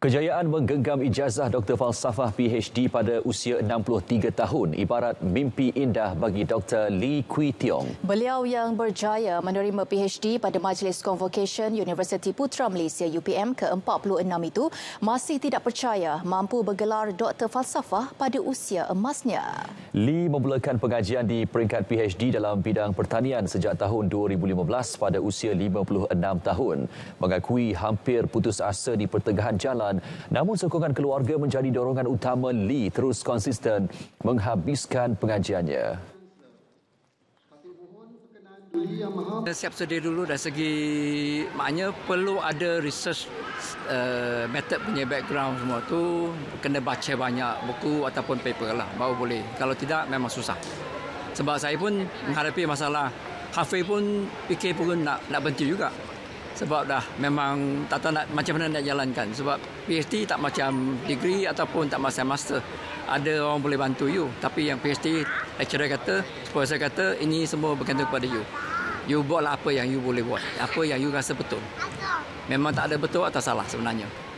Kejayaan menggenggam ijazah Dr. Falsafah PhD pada usia 63 tahun ibarat mimpi indah bagi Dr. Lee Kui Tiong. Beliau yang berjaya menerima PhD pada Majlis Convocation Universiti Putra Malaysia UPM ke-46 itu masih tidak percaya mampu bergelar Dr. Falsafah pada usia emasnya. Lee memulakan pengajian di peringkat PhD dalam bidang pertanian sejak tahun 2015 pada usia 56 tahun. Mengakui hampir putus asa di pertengahan jalan namun sokongan keluarga menjadi dorongan utama Lee terus konsisten menghabiskan pengajiannya. Siap sedia dulu dari segi maknanya perlu ada research uh, method punya background semua tu kena baca banyak buku ataupun paper lah baru boleh. Kalau tidak memang susah. Sebab saya pun menghadapi masalah Hafiz pun fikir pun nak nak berhenti juga sebab dah memang tak tahu nak, macam mana nak jalankan. Sebab PhD tak macam degree ataupun tak macam master. Ada orang boleh bantu you. Tapi yang PhD lecturer kata supervisor kata ini semua bergantung kepada you. You buatlah apa yang you boleh buat. Apa yang you rasa betul. Memang tak ada betul atau salah sebenarnya